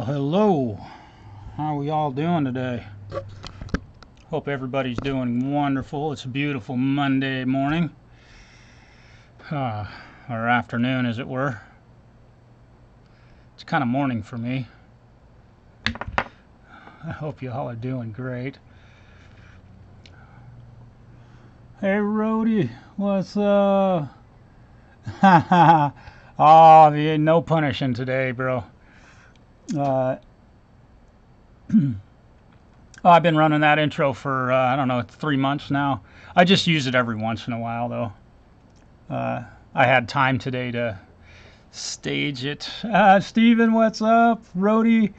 Well, hello. How are we all doing today? Hope everybody's doing wonderful. It's a beautiful Monday morning. Uh, or afternoon, as it were. It's kind of morning for me. I hope you all are doing great. Hey, Rody, what's up? oh, no punishing today, bro. Uh, oh, I've been running that intro for, uh, I don't know, three months now. I just use it every once in a while, though. Uh, I had time today to stage it. Uh, Steven, what's up? Rody,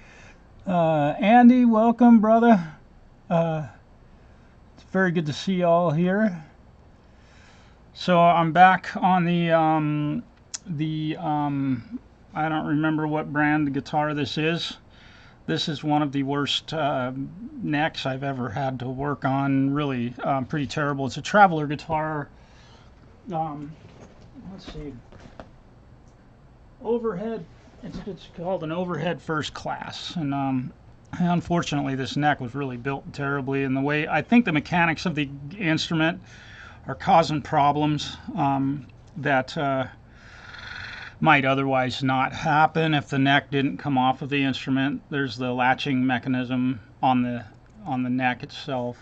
uh, Andy, welcome, brother. Uh, it's very good to see you all here. So I'm back on the um, the um, I don't remember what brand guitar this is. This is one of the worst uh, necks I've ever had to work on. Really um, pretty terrible. It's a Traveler guitar. Um, let's see. Overhead. It's, it's, called an overhead first class, and um, unfortunately, this neck was really built terribly. And the way I think the mechanics of the instrument are causing problems um, that. Uh, might otherwise not happen if the neck didn't come off of the instrument. There's the latching mechanism on the on the neck itself.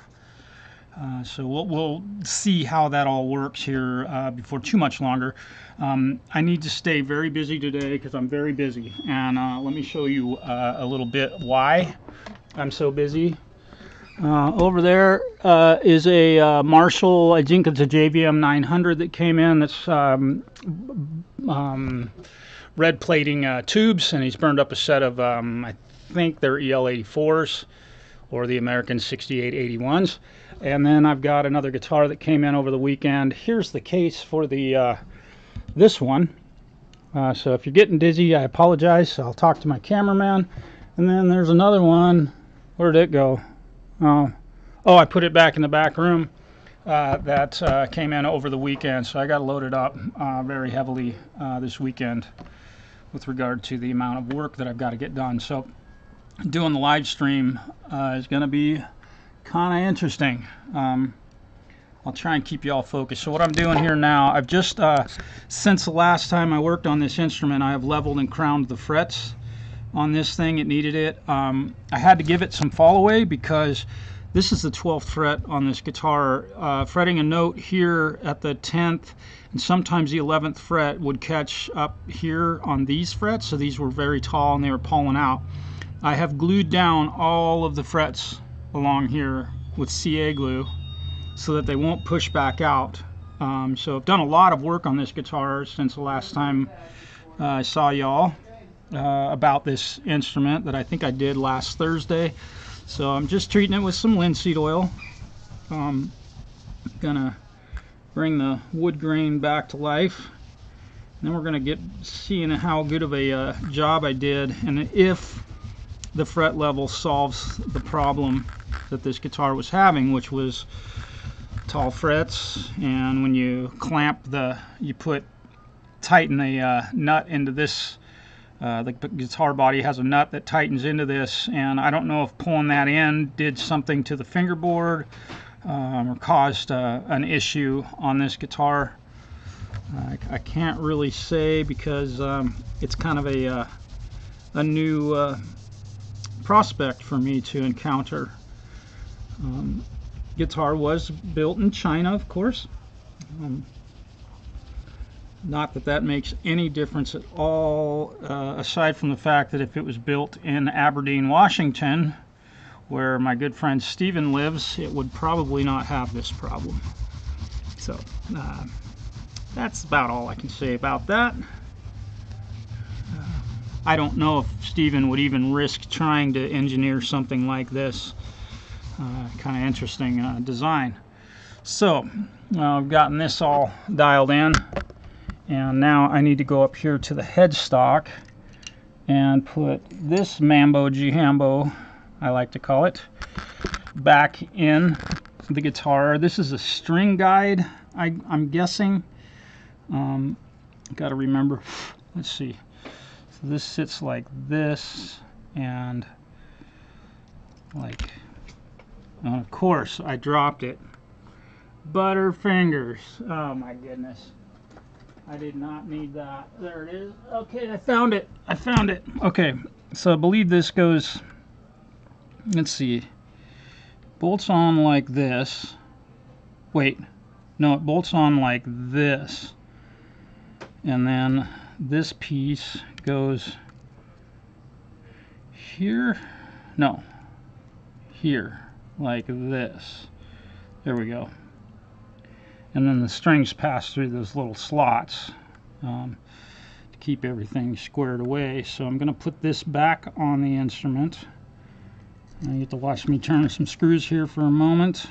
Uh, so we'll, we'll see how that all works here uh, before too much longer. Um, I need to stay very busy today because I'm very busy. And uh, let me show you uh, a little bit why I'm so busy. Uh, over there uh, is a uh, Marshall, I think it's a JVM 900 that came in. That's um, um, red plating uh, tubes, and he's burned up a set of, um, I think they're EL84s or the American 6881s. And then I've got another guitar that came in over the weekend. Here's the case for the uh, this one. Uh, so if you're getting dizzy, I apologize. I'll talk to my cameraman. And then there's another one. Where did it go? Oh, oh, I put it back in the back room. Uh, that uh, came in over the weekend, so I got loaded up uh, very heavily uh, this weekend with regard to the amount of work that I've got to get done. So, doing the live stream uh, is going to be kind of interesting. Um, I'll try and keep you all focused. So what I'm doing here now, I've just, uh, since the last time I worked on this instrument, I have leveled and crowned the frets on this thing. It needed it. Um, I had to give it some fall away because this is the 12th fret on this guitar. Uh, fretting a note here at the 10th and sometimes the 11th fret would catch up here on these frets. So these were very tall and they were pulling out. I have glued down all of the frets along here with CA glue so that they won't push back out. Um, so I've done a lot of work on this guitar since the last time uh, I saw y'all uh, about this instrument that I think I did last Thursday. So I'm just treating it with some linseed oil. Um, gonna bring the wood grain back to life. Then we're gonna get seeing how good of a uh, job I did and if the fret level solves the problem that this guitar was having, which was tall frets. And when you clamp the, you put tighten the uh, nut into this uh, the guitar body has a nut that tightens into this and I don't know if pulling that in did something to the fingerboard um, or caused uh, an issue on this guitar. I, I can't really say because um, it's kind of a, uh, a new uh, prospect for me to encounter. Um, guitar was built in China, of course. Not that that makes any difference at all, uh, aside from the fact that if it was built in Aberdeen, Washington, where my good friend Steven lives, it would probably not have this problem. So, uh, that's about all I can say about that. Uh, I don't know if Steven would even risk trying to engineer something like this. Uh, kind of interesting uh, design. So, I've gotten this all dialed in. And now I need to go up here to the headstock and put this Mambo Jambo, I like to call it, back in the guitar. This is a string guide, I, am guessing. Um, Got to remember, let's see. So this sits like this. and like of course I dropped it butterfingers oh my goodness I did not need that. There it is. Okay I found it. I found it. Okay so I believe this goes let's see. Bolts on like this. Wait no it bolts on like this. And then this piece goes here. No here like this. There we go and then the strings pass through those little slots um, to keep everything squared away. So I'm gonna put this back on the instrument. And you have to watch me turn some screws here for a moment.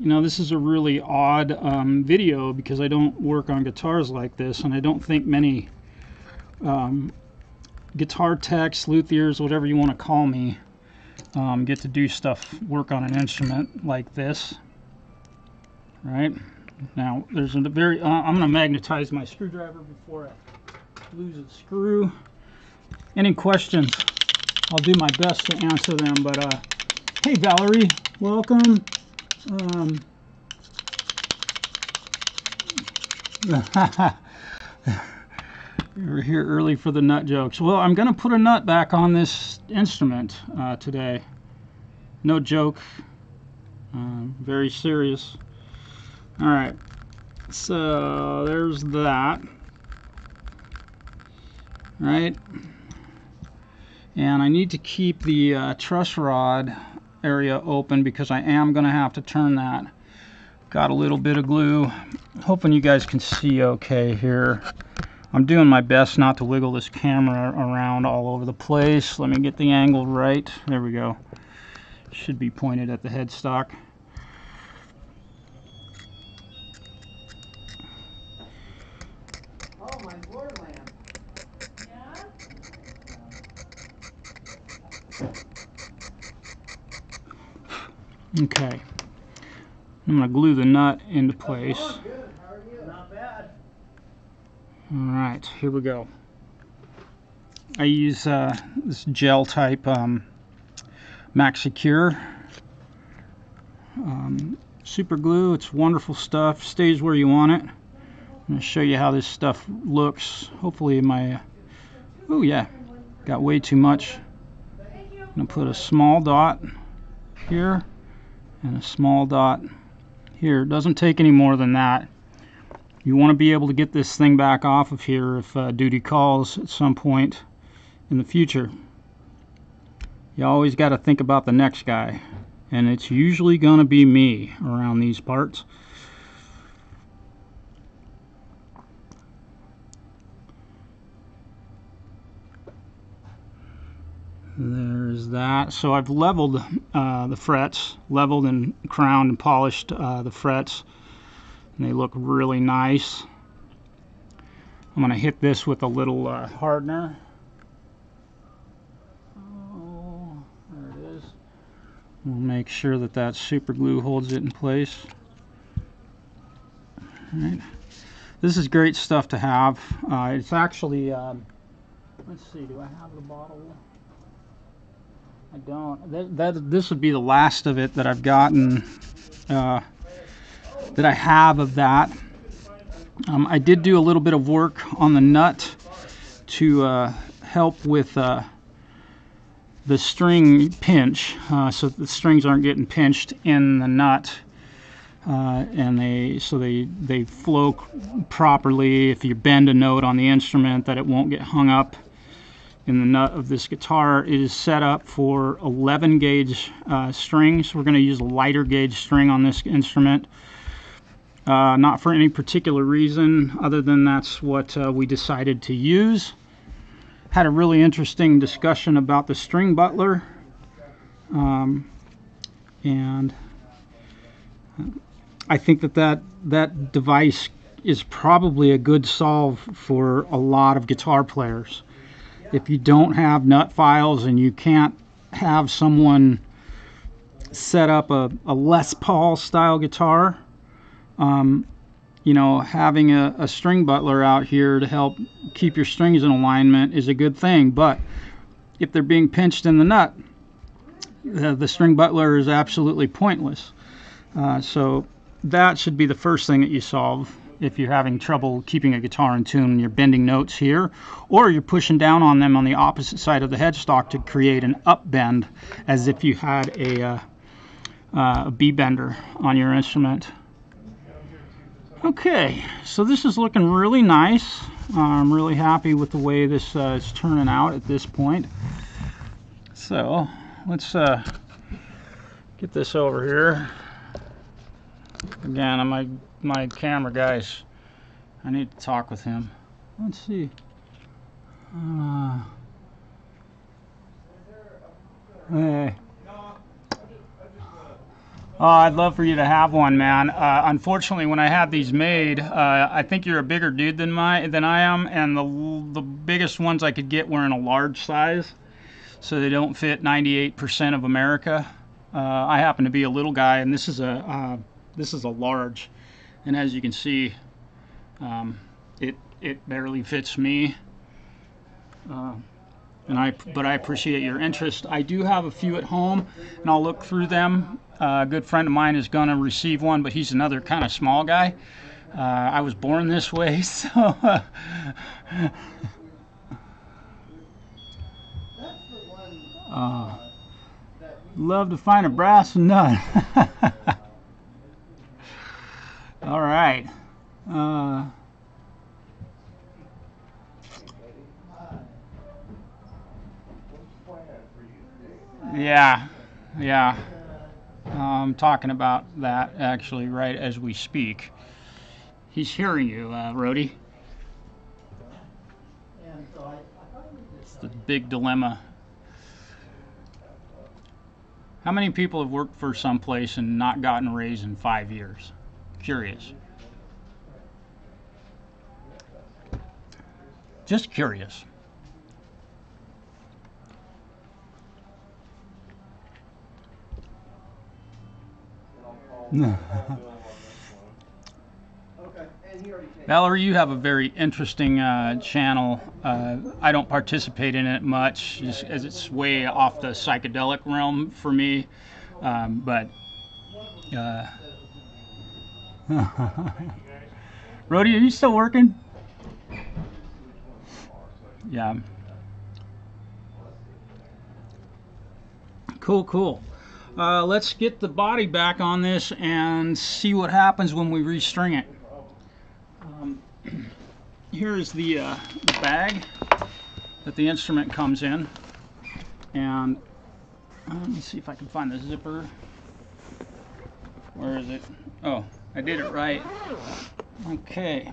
You know this is a really odd um, video because I don't work on guitars like this and I don't think many um, guitar techs, luthiers, whatever you want to call me, um, get to do stuff, work on an instrument like this. Right? Now, there's a very, uh, I'm going to magnetize my screwdriver before I lose a screw. Any questions? I'll do my best to answer them, but uh, hey Valerie, welcome. Um, we are here early for the nut jokes. Well, I'm going to put a nut back on this instrument uh, today. No joke. Uh, very serious. All right. So there's that. Right. And I need to keep the uh, truss rod area open because I am going to have to turn that. Got a little bit of glue. Hoping you guys can see okay here. I'm doing my best not to wiggle this camera around all over the place. Let me get the angle right. There we go. Should be pointed at the headstock. Oh, my floor lamp. Okay. I'm going to glue the nut into place. Oh, good. How are you? Not bad. Alright, here we go. I use uh, this gel type um, Maxi-Cure um, super glue. It's wonderful stuff. Stays where you want it. I'm going to show you how this stuff looks. Hopefully my... Oh yeah, got way too much. I'm going to put a small dot here and a small dot here. It doesn't take any more than that you want to be able to get this thing back off of here if uh, duty calls at some point in the future. You always got to think about the next guy. And it's usually going to be me around these parts. There's that. So I've leveled uh, the frets, leveled and crowned and polished uh, the frets and they look really nice. I'm going to hit this with a little uh, hardener. Oh, there it is. We'll make sure that that super glue holds it in place. All right. This is great stuff to have. Uh, it's actually, um, let's see, do I have the bottle? I don't. That, that, this would be the last of it that I've gotten. Uh, that I have of that. Um, I did do a little bit of work on the nut to uh, help with uh, the string pinch. Uh, so the strings aren't getting pinched in the nut uh, and they so they they flow properly. If you bend a note on the instrument that it won't get hung up in the nut of this guitar. It is set up for 11 gauge uh, strings. We're going to use a lighter gauge string on this instrument uh, not for any particular reason other than that's what uh, we decided to use. Had a really interesting discussion about the string butler. Um, and I think that, that that device is probably a good solve for a lot of guitar players. If you don't have nut files and you can't have someone set up a, a Les Paul style guitar, um, you know, having a, a string butler out here to help keep your strings in alignment is a good thing. But if they're being pinched in the nut, the, the string butler is absolutely pointless. Uh, so that should be the first thing that you solve if you're having trouble keeping a guitar in tune. And you're bending notes here, or you're pushing down on them on the opposite side of the headstock to create an up bend, as if you had a, uh, uh, a B bender on your instrument. Okay, so this is looking really nice. I'm really happy with the way this uh, is turning out at this point. So let's uh, get this over here. Again, my my camera guys, I need to talk with him. Let's see. Uh, hey. Oh, I'd love for you to have one, man. Uh, unfortunately, when I had these made, uh, I think you're a bigger dude than my than I am, and the the biggest ones I could get were in a large size, so they don't fit 98% of America. Uh, I happen to be a little guy, and this is a uh, this is a large, and as you can see, um, it it barely fits me. Uh, and I but I appreciate your interest. I do have a few at home, and I'll look through them. Uh, a good friend of mine is going to receive one, but he's another kind of small guy. Uh, I was born this way, so. That's the one uh, love to find a brass nut. All right. Uh, yeah, yeah. I'm talking about that actually right as we speak. He's hearing you, uh, did It's the big dilemma. How many people have worked for some place and not gotten a raise in five years? Curious. Just curious. Okay, and he already paid. Valerie, you have a very interesting uh, channel. Uh, I don't participate in it much, just as it's way off the psychedelic realm for me. Um, but uh, Rhodey, are you still working? Yeah. Cool, cool. Uh, let's get the body back on this and see what happens when we restring it. Um, here's the, uh, bag that the instrument comes in. And uh, let me see if I can find the zipper. Where is it? Oh, I did it right. Okay.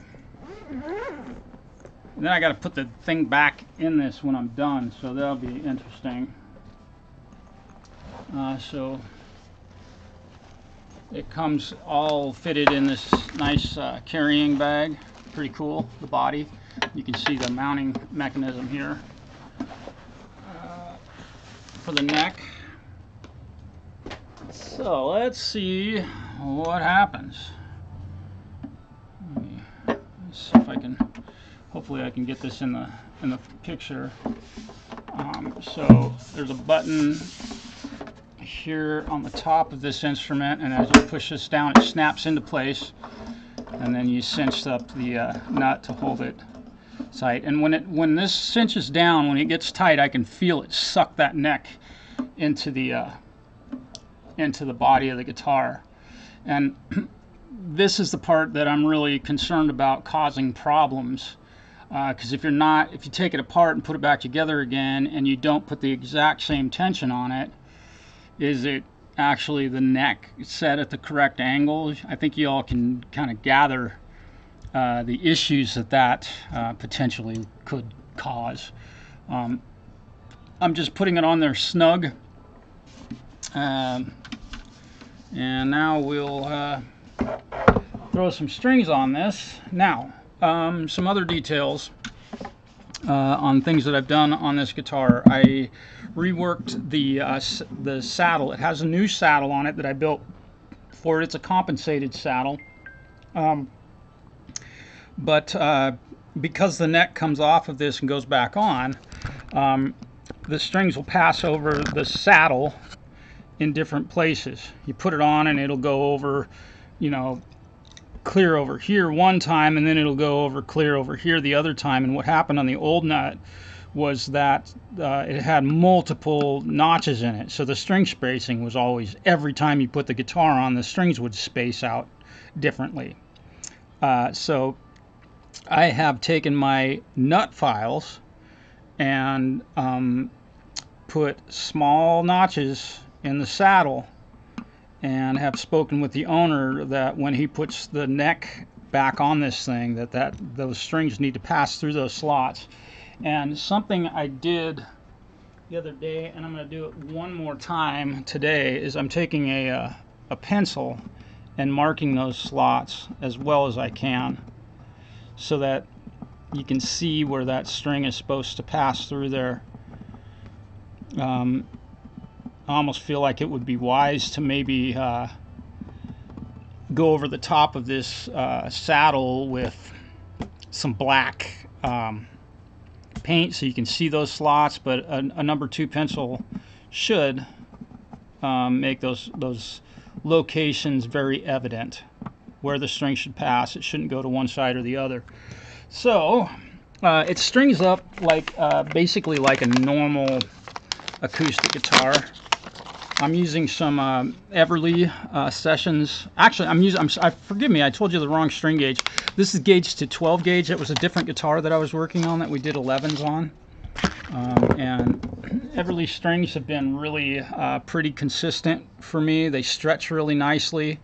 And then I got to put the thing back in this when I'm done, so that'll be interesting. Uh, so it comes all fitted in this nice uh, carrying bag. Pretty cool, the body. You can see the mounting mechanism here. Uh, for the neck. So let's see what happens. See if I can, hopefully I can get this in the, in the picture. Um, so there's a button here on the top of this instrument and as you push this down it snaps into place and then you cinch up the uh, nut to hold it tight. And when it when this cinches down when it gets tight I can feel it suck that neck into the uh, into the body of the guitar. And this is the part that I'm really concerned about causing problems because if you're not if you take it apart and put it back together again and you don't put the exact same tension on it is it actually the neck set at the correct angle? I think you all can kind of gather uh, the issues that that uh, potentially could cause. Um, I'm just putting it on there snug. Um, and now we'll uh, throw some strings on this. Now, um, some other details uh, on things that I've done on this guitar. I reworked the uh, the saddle. It has a new saddle on it that I built for it. It's a compensated saddle. Um, but uh, because the neck comes off of this and goes back on, um, the strings will pass over the saddle in different places. You put it on and it'll go over, you know, clear over here one time and then it'll go over clear over here the other time. And what happened on the old nut was that uh, it had multiple notches in it. So the string spacing was always, every time you put the guitar on, the strings would space out differently. Uh, so I have taken my nut files and um, put small notches in the saddle and have spoken with the owner that when he puts the neck back on this thing that, that those strings need to pass through those slots and something I did the other day and I'm going to do it one more time today is I'm taking a, uh, a pencil and marking those slots as well as I can so that you can see where that string is supposed to pass through there. Um, I almost feel like it would be wise to maybe uh, go over the top of this uh, saddle with some black um, paint so you can see those slots but a, a number two pencil should um, make those those locations very evident where the string should pass. It shouldn't go to one side or the other. So uh, it strings up like uh, basically like a normal acoustic guitar I'm using some uh, Everly uh, Sessions. Actually, I'm using. I'm, I forgive me. I told you the wrong string gauge. This is gauged to 12 gauge. It was a different guitar that I was working on that we did 11s on. Um, and Everly strings have been really uh, pretty consistent for me. They stretch really nicely.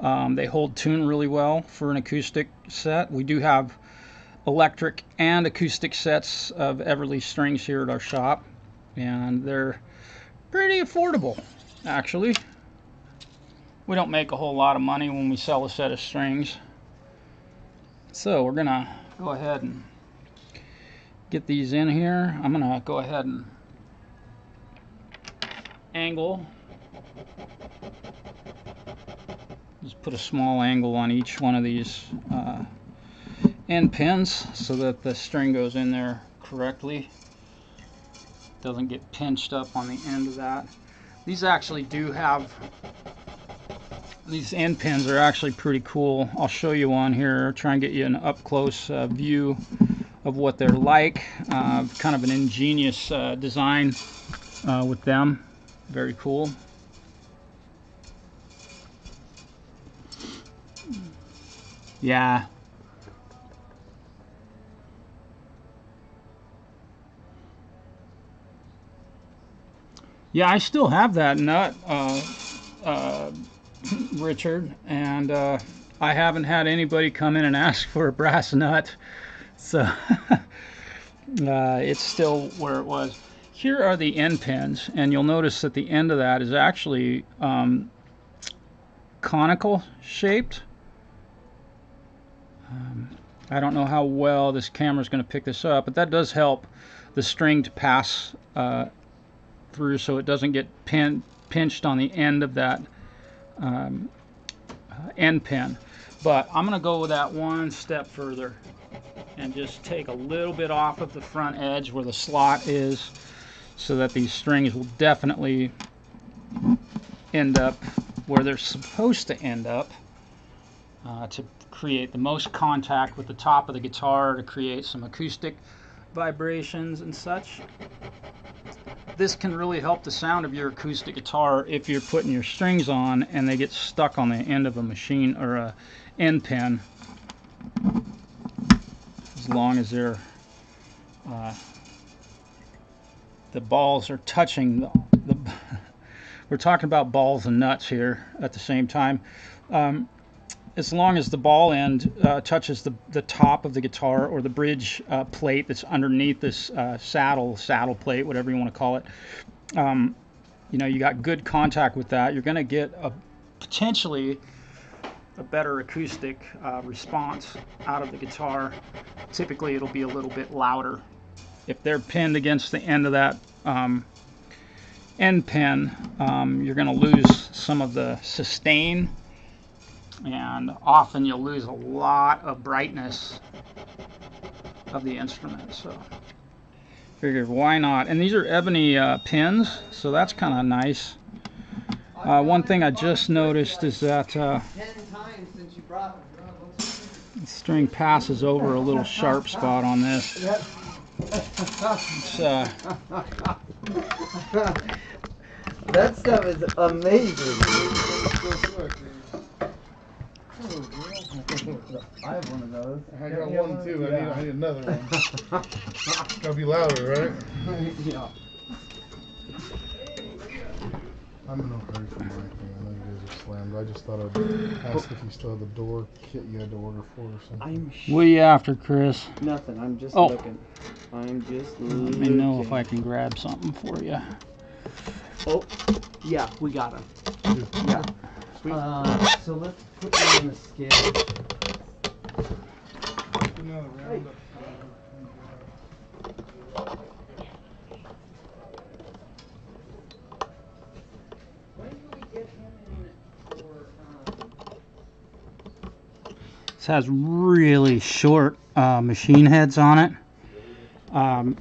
Um, they hold tune really well for an acoustic set. We do have electric and acoustic sets of Everly strings here at our shop, and they're pretty affordable, actually. We don't make a whole lot of money when we sell a set of strings. So we're gonna go ahead and get these in here. I'm gonna go ahead and angle. Just put a small angle on each one of these uh, end pins so that the string goes in there correctly doesn't get pinched up on the end of that. These actually do have, these end pins are actually pretty cool. I'll show you one here, try and get you an up close uh, view of what they're like. Uh, kind of an ingenious uh, design uh, with them. Very cool. Yeah, Yeah, I still have that nut, uh, uh, Richard, and uh, I haven't had anybody come in and ask for a brass nut, so uh, it's still where it was. Here are the end pins, and you'll notice that the end of that is actually um, conical shaped. Um, I don't know how well this camera is going to pick this up, but that does help the string to pass uh, through so it doesn't get pin, pinched on the end of that um, uh, end pin. But I'm going to go with that one step further and just take a little bit off of the front edge where the slot is so that these strings will definitely end up where they're supposed to end up uh, to create the most contact with the top of the guitar to create some acoustic vibrations and such this can really help the sound of your acoustic guitar if you're putting your strings on and they get stuck on the end of a machine or a end pin. As long as they're uh, the balls are touching the, the we're talking about balls and nuts here at the same time. Um, as long as the ball end uh, touches the, the top of the guitar or the bridge uh, plate that's underneath this uh, saddle, saddle plate, whatever you want to call it, um, you know, you got good contact with that, you're going to get a potentially a better acoustic uh, response out of the guitar. Typically, it'll be a little bit louder. If they're pinned against the end of that um, end pin, um, you're going to lose some of the sustain and often you'll lose a lot of brightness of the instrument. So figured why not? And these are ebony uh, pins, so that's kind of nice. Uh, one thing I just noticed is that uh, the string passes over a little sharp spot on this. That stuff is amazing. I have one of those. I got one too. I need, I need another one. Gotta be louder, right? yeah. I'm in no hurry for my thing. I know you guys are slammed. I just thought I'd ask if you still have the door kit you had to order for or something. I'm sh- what are you after, Chris? nothing. I'm just Oh. looking. I'm just looking. Let me know if I can grab something for you. Oh, yeah, we got him. Yeah. Sweet. Uh, so let's put you on the scale. Hey. When do we get him in for, This has really short uh, machine heads on it, um,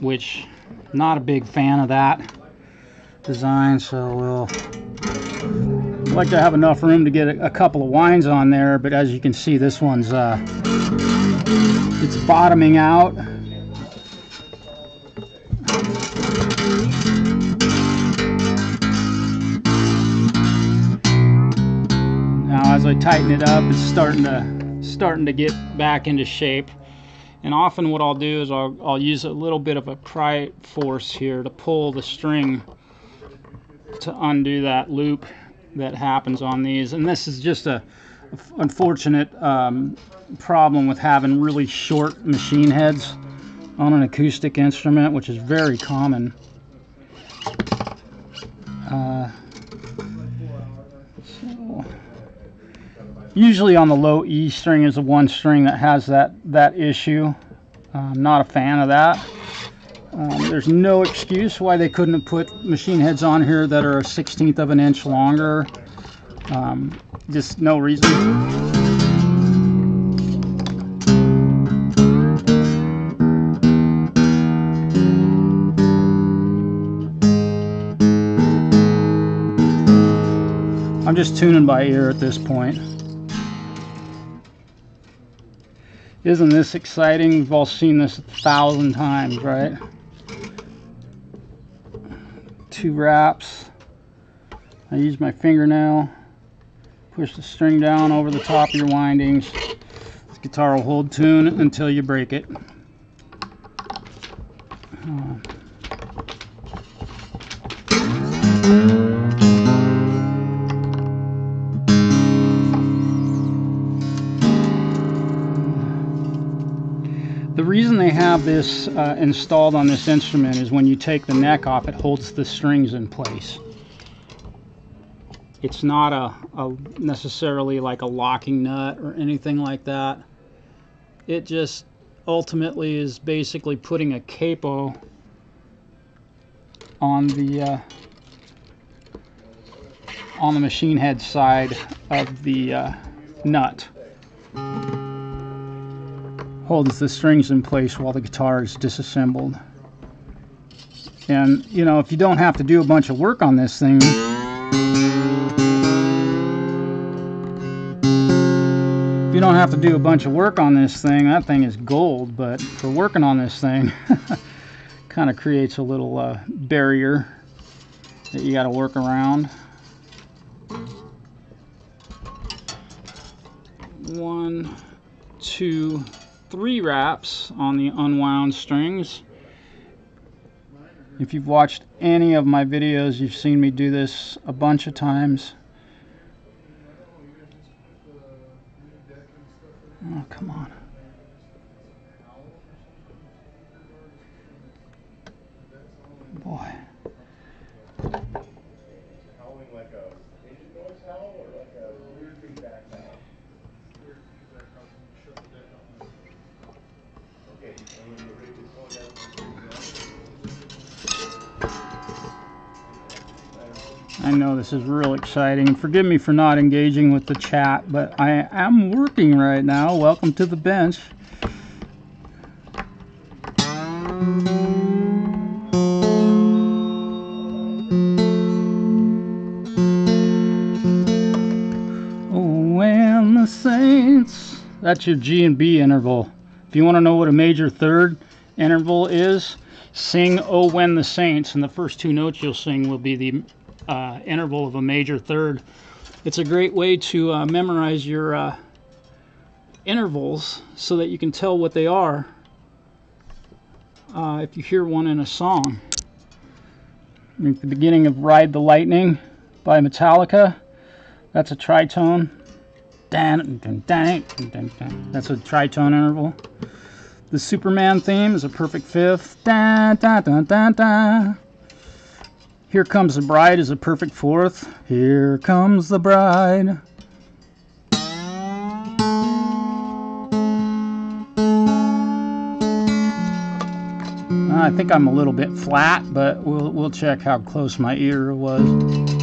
which not a big fan of that design. So we'll I'd like to have enough room to get a, a couple of wines on there, but as you can see, this one's uh, it's bottoming out. Now as I tighten it up, it's starting to starting to get back into shape. And often what I'll do is I'll, I'll use a little bit of a pry force here to pull the string to undo that loop that happens on these. And this is just a unfortunate um, problem with having really short machine heads on an acoustic instrument, which is very common. Uh, usually on the low E string is the one string that has that that issue. I'm not a fan of that. Um, there's no excuse why they couldn't have put machine heads on here that are a 16th of an inch longer. Um, just no reason. I'm just tuning by ear at this point. Isn't this exciting? We've all seen this a thousand times, right? Two wraps. I use my fingernail, push the string down over the top of your windings. This guitar will hold tune until you break it. Uh, reason they have this uh, installed on this instrument is when you take the neck off, it holds the strings in place. It's not a, a necessarily like a locking nut or anything like that. It just ultimately is basically putting a capo on the uh, on the machine head side of the uh, nut holds the strings in place while the guitar is disassembled. And, you know, if you don't have to do a bunch of work on this thing, if you don't have to do a bunch of work on this thing, that thing is gold. But for working on this thing, kind of creates a little uh, barrier that you got to work around. One, two, three wraps on the unwound strings. If you've watched any of my videos, you've seen me do this a bunch of times. Oh, come on. Boy. I know this is real exciting. Forgive me for not engaging with the chat, but I am working right now. Welcome to the bench. Oh, when the saints. That's your G and B interval. If you want to know what a major third interval is, sing Oh When the Saints, and the first two notes you'll sing will be the uh, interval of a major third. It's a great way to uh, memorize your uh, intervals so that you can tell what they are uh, if you hear one in a song. The beginning of Ride the Lightning by Metallica, that's a tritone. That's a tritone interval. The Superman theme is a perfect fifth. Here Comes the Bride is a perfect fourth. Here comes the bride. I think I'm a little bit flat, but we'll, we'll check how close my ear was.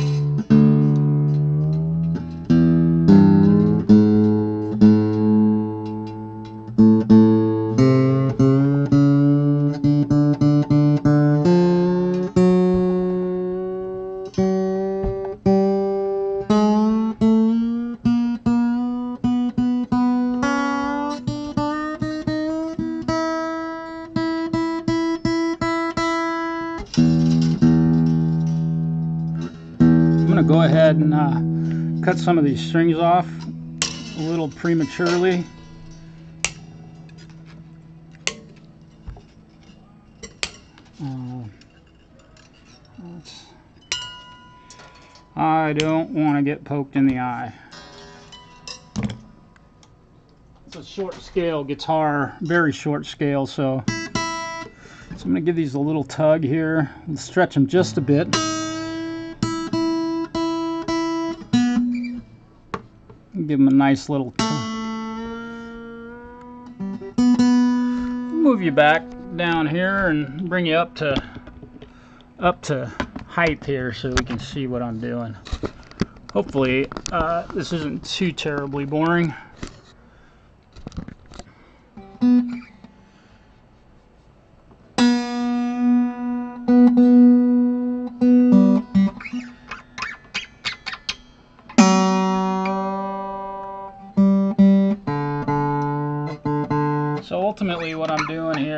Some of these strings off a little prematurely. Uh, I don't want to get poked in the eye. It's a short scale guitar, very short scale, so, so I'm going to give these a little tug here and stretch them just a bit. Give them a nice little. Move you back down here and bring you up to up to height here so we can see what I'm doing. Hopefully, uh, this isn't too terribly boring.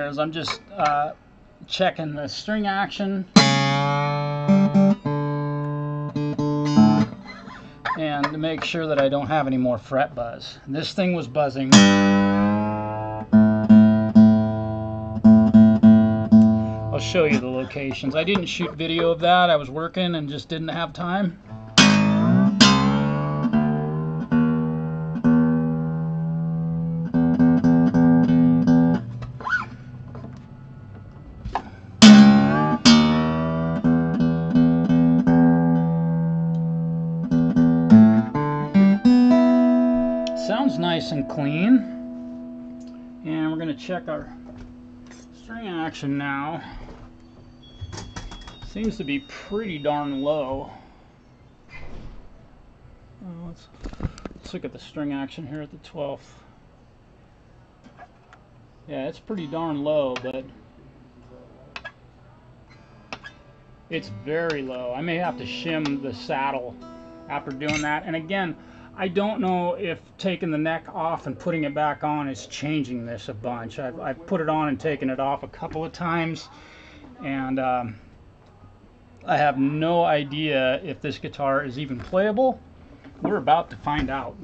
Is I'm just uh, checking the string action and to make sure that I don't have any more fret buzz. This thing was buzzing. I'll show you the locations. I didn't shoot video of that. I was working and just didn't have time. Clean. And we're going to check our string action now. Seems to be pretty darn low. Oh, let's, let's look at the string action here at the 12th. Yeah, it's pretty darn low, but it's very low. I may have to shim the saddle after doing that. And again, I don't know if taking the neck off and putting it back on is changing this a bunch. I've, I've put it on and taken it off a couple of times, and um, I have no idea if this guitar is even playable. We're about to find out.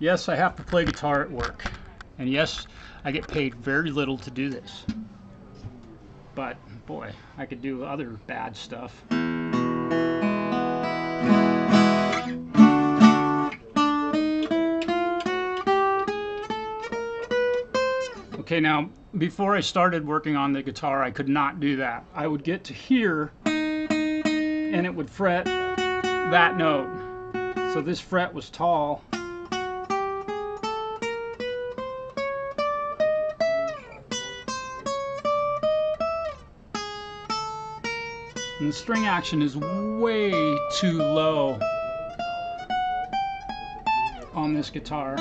Yes, I have to play guitar at work, and yes, I get paid very little to do this. But boy, I could do other bad stuff. Okay, now before I started working on the guitar, I could not do that. I would get to here and it would fret that note. So this fret was tall. And the string action is way too low on this guitar.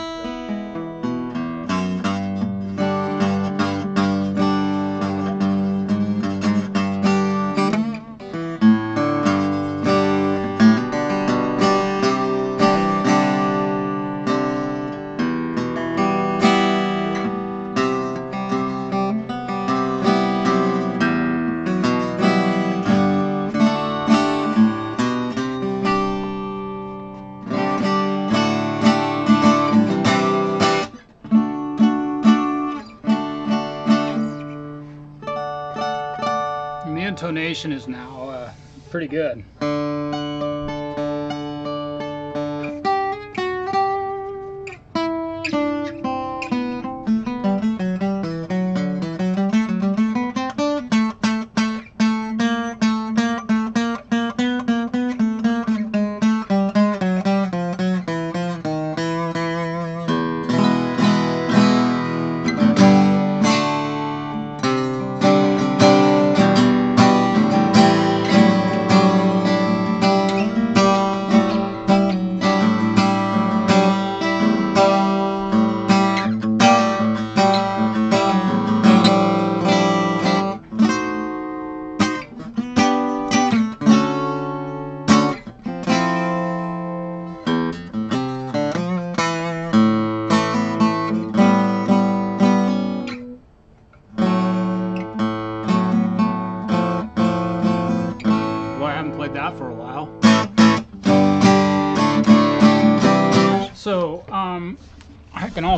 Intonation is now uh, pretty good.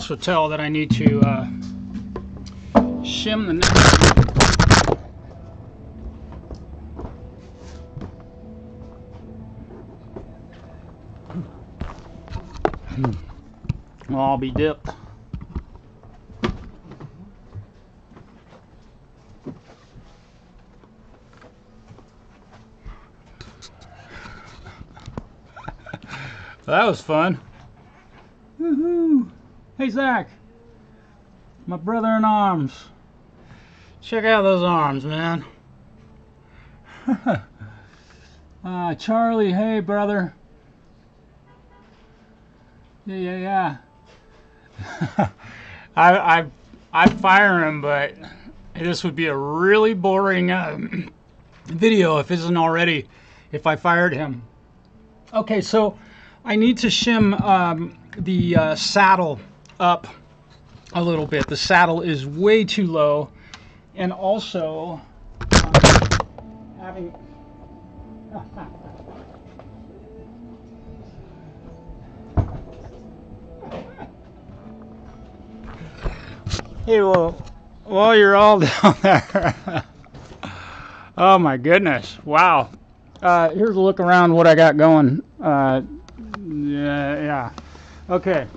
Also tell that I need to uh, shim the neck. I'll be dipped. That was fun. Zach, my brother in arms. Check out those arms, man. uh, Charlie, hey brother. Yeah, yeah, yeah. I, I, I'd fire him, but this would be a really boring um, video if it isn't already. If I fired him. Okay, so I need to shim um, the uh, saddle up a little bit. The saddle is way too low, and also um, having. hey, well, while you're all down there. oh my goodness! Wow. Uh, here's a look around what I got going. Uh, yeah, yeah. Okay.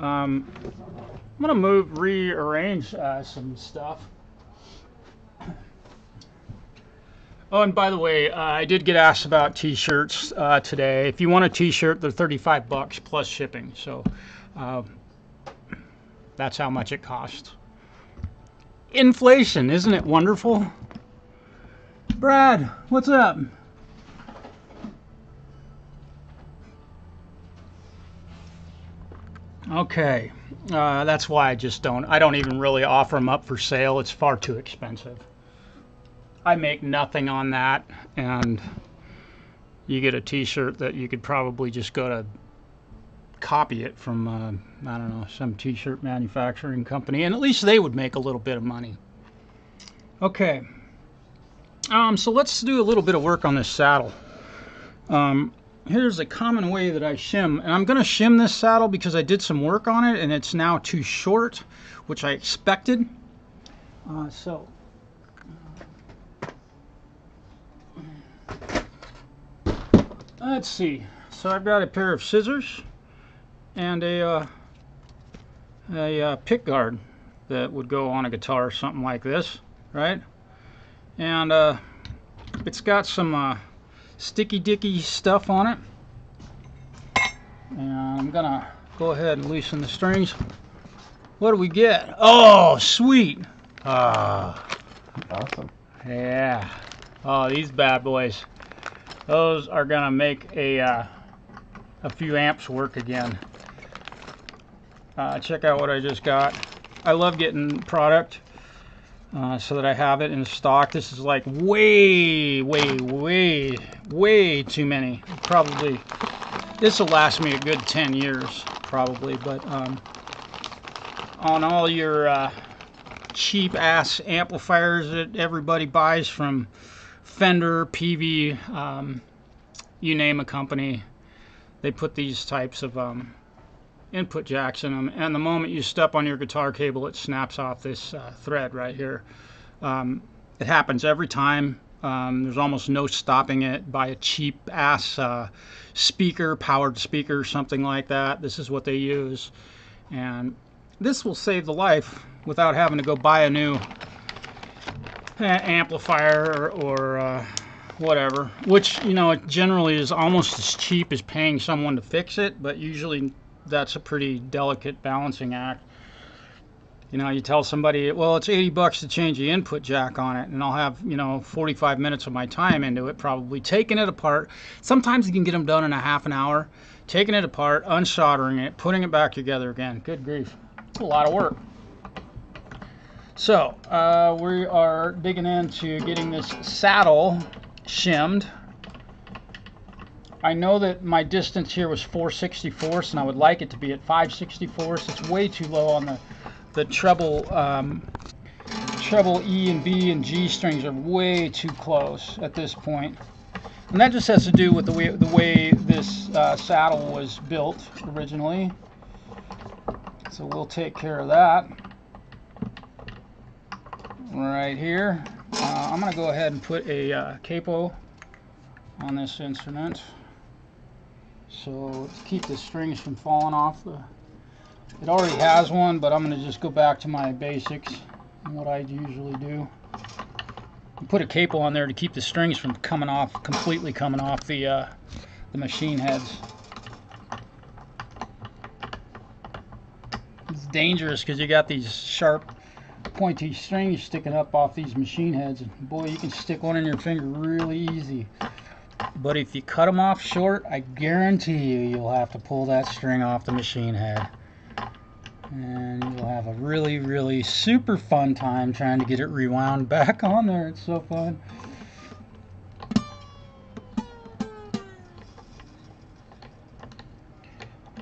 Um, I'm gonna move, rearrange uh, some stuff. Oh, and by the way, uh, I did get asked about T-shirts uh, today. If you want a T-shirt, they're 35 bucks plus shipping. So uh, that's how much it costs. Inflation, isn't it wonderful? Brad, what's up? Okay, uh, that's why I just don't. I don't even really offer them up for sale. It's far too expensive. I make nothing on that, and you get a T-shirt that you could probably just go to copy it from uh, I don't know some T-shirt manufacturing company, and at least they would make a little bit of money. Okay. Um, so let's do a little bit of work on this saddle. Um, here's a common way that I shim, and I'm going to shim this saddle because I did some work on it and it's now too short, which I expected. Uh, so, let's see. So I've got a pair of scissors and a uh, a uh, pick guard that would go on a guitar, or something like this, right? And uh, it's got some uh, sticky dicky stuff on it. And I'm gonna go ahead and loosen the strings. What do we get? Oh, sweet. Ah, Awesome. Yeah. Oh, these bad boys. Those are gonna make a uh, a few amps work again. Uh, check out what I just got. I love getting product uh, so that I have it in stock. This is like way, way, way, way too many. Probably this will last me a good 10 years, probably. But um, on all your uh, cheap ass amplifiers that everybody buys from Fender, PV, um, you name a company, they put these types of um, input jacks in them. And the moment you step on your guitar cable, it snaps off this uh, thread right here. Um, it happens every time. Um, there's almost no stopping it by a cheap ass uh, speaker, powered speaker, something like that. This is what they use. And this will save the life without having to go buy a new amplifier or, uh, whatever, which you know it generally is almost as cheap as paying someone to fix it, but usually that's a pretty delicate balancing act. You know, you tell somebody, well, it's 80 bucks to change the input jack on it, and I'll have, you know, 45 minutes of my time into it, probably taking it apart. Sometimes you can get them done in a half an hour, taking it apart, unsoldering it, putting it back together again. Good grief. It's a lot of work. So, uh, we are digging into getting this saddle shimmed. I know that my distance here was 464 and I would like it to be at 564 so it's way too low on the the treble um, treble E and B and G strings are way too close at this point. And that just has to do with the way the way this uh, saddle was built originally. So we'll take care of that right here. Uh, I'm gonna go ahead and put a uh, capo on this instrument. So to keep the strings from falling off the it already has one but I'm going to just go back to my basics and what I usually do. Put a capo on there to keep the strings from coming off completely coming off the uh, the machine heads. It's dangerous because you got these sharp pointy strings sticking up off these machine heads and boy you can stick one in your finger really easy. But if you cut them off short, I guarantee you, you'll have to pull that string off the machine head. And you'll have a really, really super fun time trying to get it rewound back on there. It's so fun.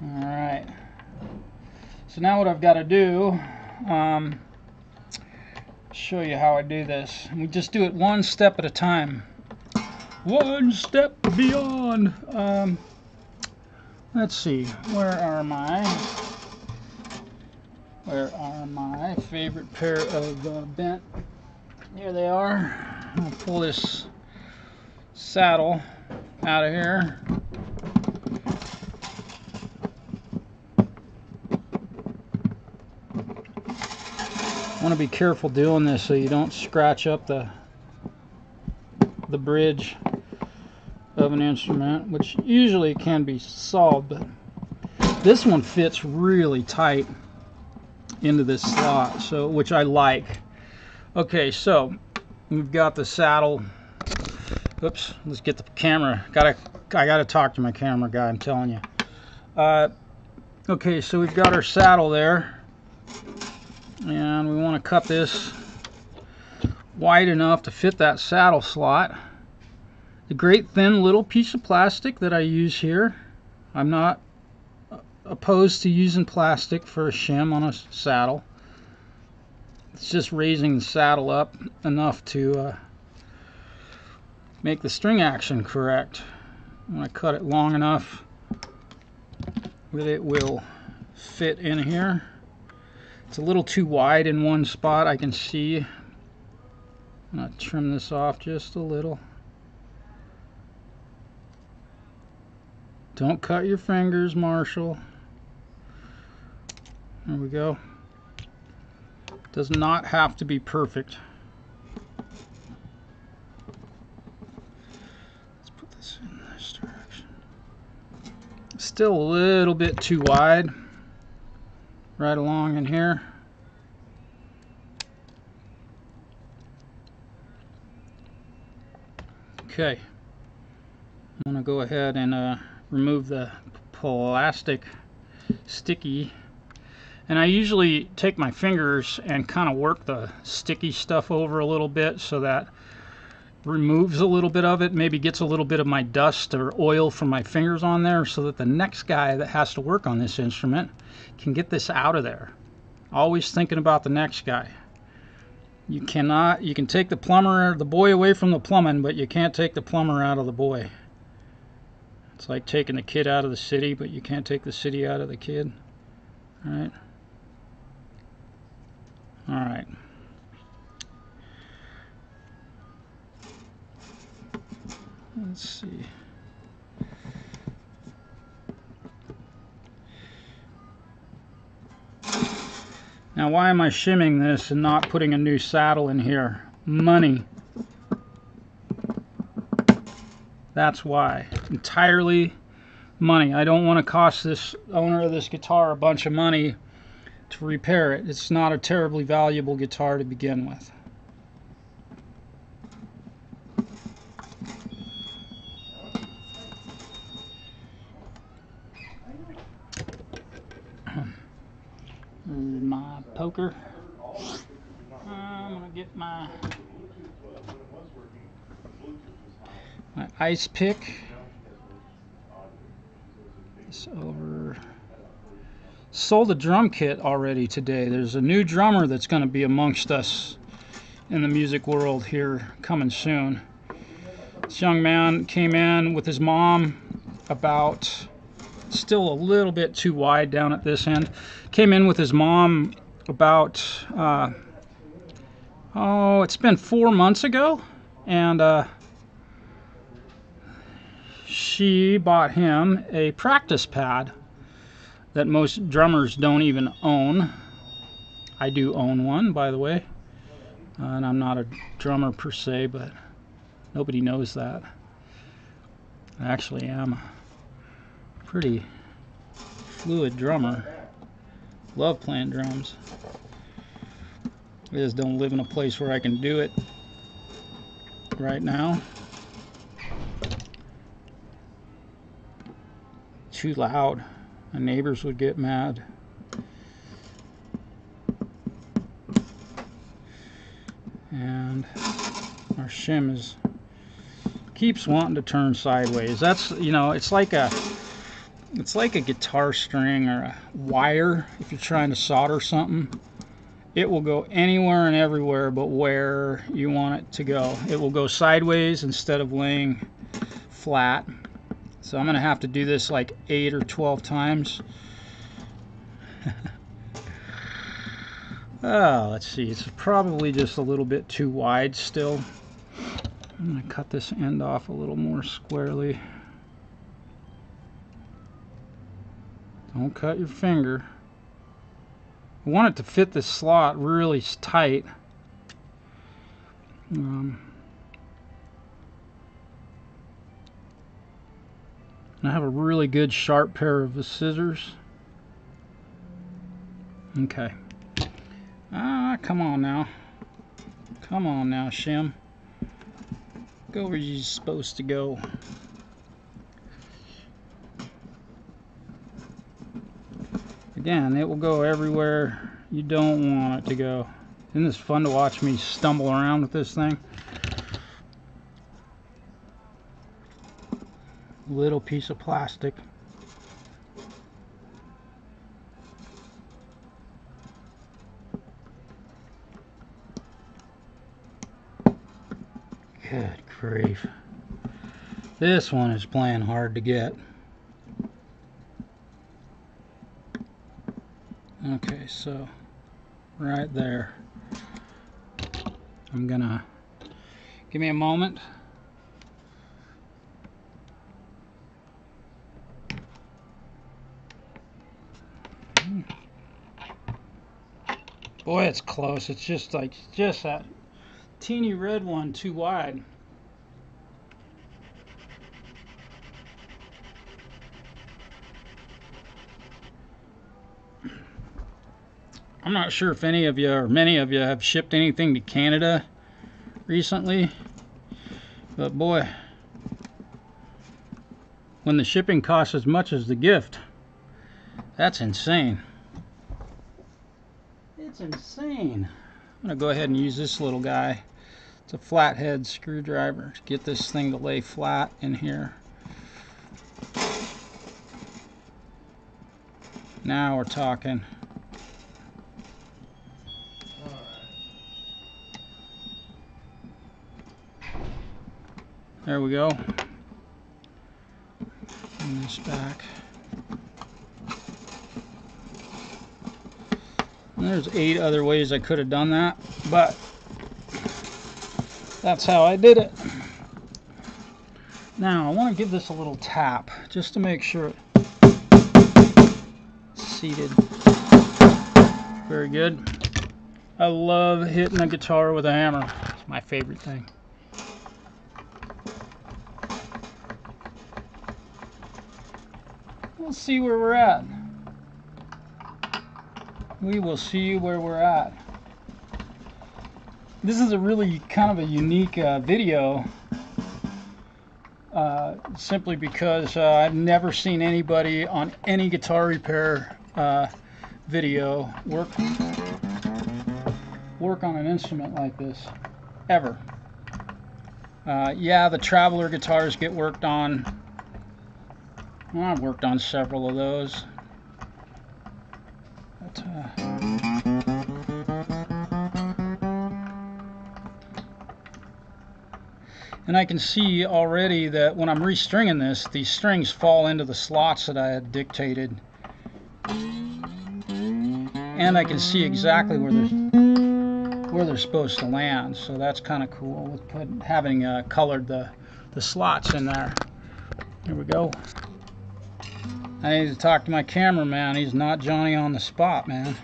Alright. So now what I've got to do, um, show you how I do this. We just do it one step at a time one step beyond. Um, let's see, where are my, where are my favorite pair of uh, bent? Here they are. I'll pull this saddle out of here. want to be careful doing this so you don't scratch up the the bridge of an instrument, which usually can be solved, but this one fits really tight into this slot, so which I like. Okay, so we've got the saddle. Oops, let's get the camera. Gotta, I gotta talk to my camera guy. I'm telling you. Uh, okay, so we've got our saddle there, and we want to cut this wide enough to fit that saddle slot the great thin little piece of plastic that I use here. I'm not opposed to using plastic for a shim on a saddle. It's just raising the saddle up enough to uh, make the string action correct. When I cut it long enough that it will fit in here. It's a little too wide in one spot I can see. I'm going to trim this off just a little. Don't cut your fingers, Marshall. There we go. Does not have to be perfect. Let's put this in this direction. Still a little bit too wide. Right along in here. Okay. I'm gonna go ahead and uh, remove the plastic sticky. And I usually take my fingers and kind of work the sticky stuff over a little bit so that removes a little bit of it, maybe gets a little bit of my dust or oil from my fingers on there so that the next guy that has to work on this instrument can get this out of there. Always thinking about the next guy. You cannot, you can take the plumber, the boy away from the plumbing, but you can't take the plumber out of the boy. It's like taking the kid out of the city, but you can't take the city out of the kid. All right. All right. Let's see. Now why am I shimming this and not putting a new saddle in here? Money. That's why. Entirely money. I don't want to cost this owner of this guitar a bunch of money to repair it. It's not a terribly valuable guitar to begin with. my poker. I'm gonna get my my ice pick. This over. Sold a drum kit already today. There's a new drummer that's going to be amongst us in the music world here coming soon. This young man came in with his mom about still a little bit too wide down at this end. Came in with his mom about, uh, oh, it's been four months ago. And uh, she bought him a practice pad that most drummers don't even own. I do own one, by the way. Uh, and I'm not a drummer per se, but nobody knows that. I actually am a pretty fluid drummer. Love playing drums. I just don't live in a place where I can do it right now. Too loud. My neighbors would get mad. And our shim is keeps wanting to turn sideways. That's, you know, it's like a it's like a guitar string or a wire if you're trying to solder something it will go anywhere and everywhere but where you want it to go it will go sideways instead of laying flat so I'm gonna have to do this like 8 or 12 times oh let's see it's probably just a little bit too wide still I'm gonna cut this end off a little more squarely Don't cut your finger. I want it to fit the slot really tight. Um, I have a really good sharp pair of scissors. Okay. Ah, come on now. Come on now, Shim. Go where you're supposed to go. Again, it will go everywhere you don't want it to go. Isn't this fun to watch me stumble around with this thing? Little piece of plastic. Good grief. This one is playing hard to get. Okay, so right there. I'm gonna give me a moment. Boy, it's close. It's just like just that teeny red one too wide. I'm not sure if any of you or many of you have shipped anything to Canada recently, but boy, when the shipping costs as much as the gift. That's insane. It's insane. I'm gonna go ahead and use this little guy. It's a flathead screwdriver to get this thing to lay flat in here. Now we're talking. There we go. Bring this back. There's eight other ways I could have done that, but that's how I did it. Now I want to give this a little tap just to make sure it's seated. Very good. I love hitting a guitar with a hammer. It's my favorite thing. Let's see where we're at. We will see where we're at. This is a really kind of a unique uh, video uh, simply because uh, I've never seen anybody on any guitar repair uh, video work work on an instrument like this ever. Uh, yeah, the Traveler guitars get worked on well, I've worked on several of those. But, and I can see already that when I'm restringing this, these strings fall into the slots that I had dictated. And I can see exactly where they're, where they're supposed to land, so that's kind of cool with put, having uh, colored the, the slots in there. Here we go. I need to talk to my cameraman. He's not Johnny on the spot, man.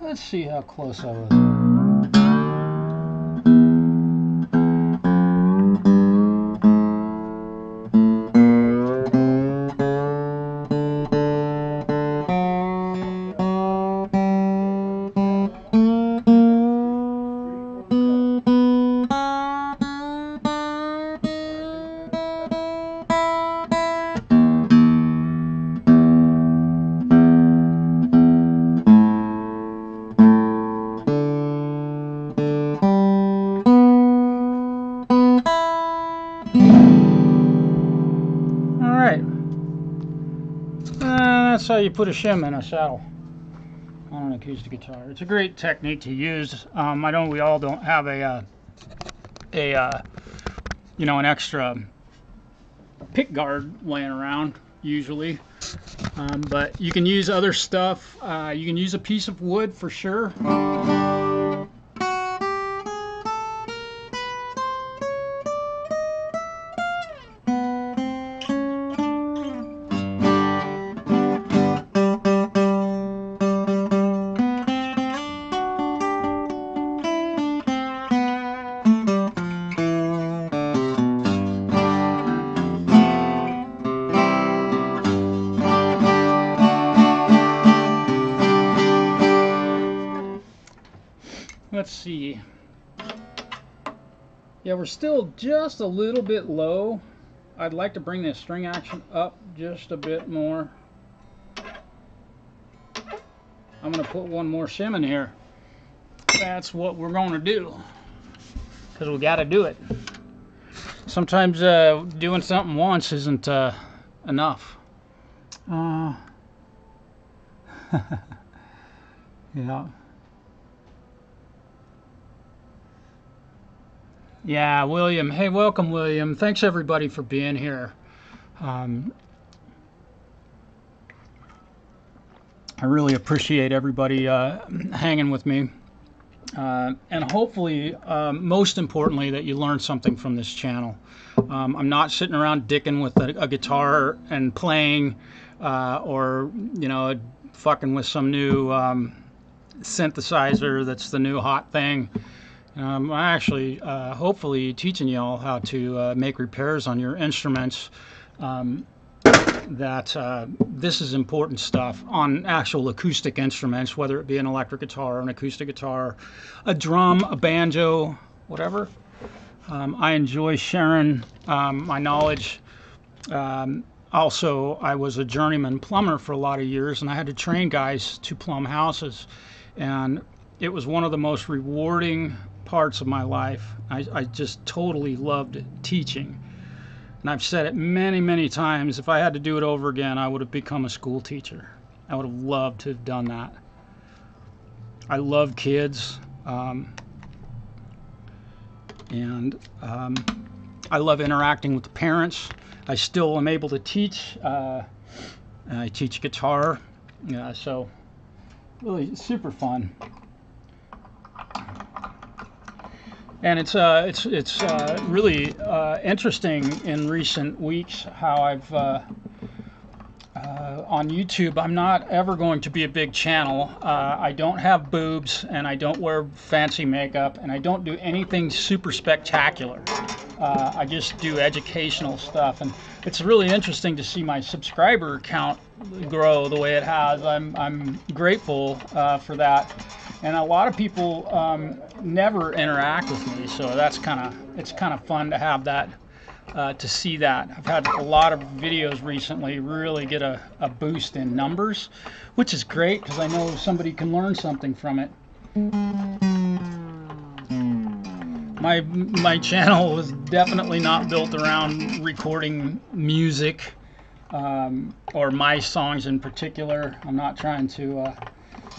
Let's see how close I was. Put a shim in a saddle on an acoustic guitar. It's a great technique to use. Um, I know we all don't have a uh, a uh, you know an extra pick guard laying around usually, um, but you can use other stuff. Uh, you can use a piece of wood for sure. Yeah, we're still just a little bit low. I'd like to bring this string action up just a bit more. I'm going to put one more shim in here. That's what we're going to do. Because we got to do it. Sometimes uh, doing something once isn't uh, enough. Uh, yeah. Yeah, William. Hey, welcome, William. Thanks everybody for being here. Um, I really appreciate everybody uh, hanging with me. Uh, and hopefully, um, most importantly, that you learn something from this channel. Um, I'm not sitting around dicking with a, a guitar and playing uh, or, you know, fucking with some new um, synthesizer that's the new hot thing. Um, I'm actually, uh, hopefully, teaching you all how to uh, make repairs on your instruments. Um, that uh, this is important stuff on actual acoustic instruments, whether it be an electric guitar, an acoustic guitar, a drum, a banjo, whatever. Um, I enjoy sharing um, my knowledge. Um, also, I was a journeyman plumber for a lot of years, and I had to train guys to plumb houses. And it was one of the most rewarding parts of my life. I, I just totally loved teaching. And I've said it many, many times. If I had to do it over again, I would have become a school teacher. I would have loved to have done that. I love kids. Um, and um, I love interacting with the parents. I still am able to teach. Uh, I teach guitar. Yeah, so really super fun. And it's uh, it's it's uh, really uh, interesting in recent weeks how I've uh, uh, on YouTube. I'm not ever going to be a big channel. Uh, I don't have boobs, and I don't wear fancy makeup, and I don't do anything super spectacular. I just do educational stuff, and it's really interesting to see my subscriber count grow the way it has. I'm I'm grateful for that, and a lot of people um, never interact with me, so that's kind of it's kind of fun to have that. Uh, to see that. I've had a lot of videos recently really get a, a boost in numbers, which is great because I know somebody can learn something from it. My my channel was definitely not built around recording music um, or my songs in particular. I'm not trying to uh,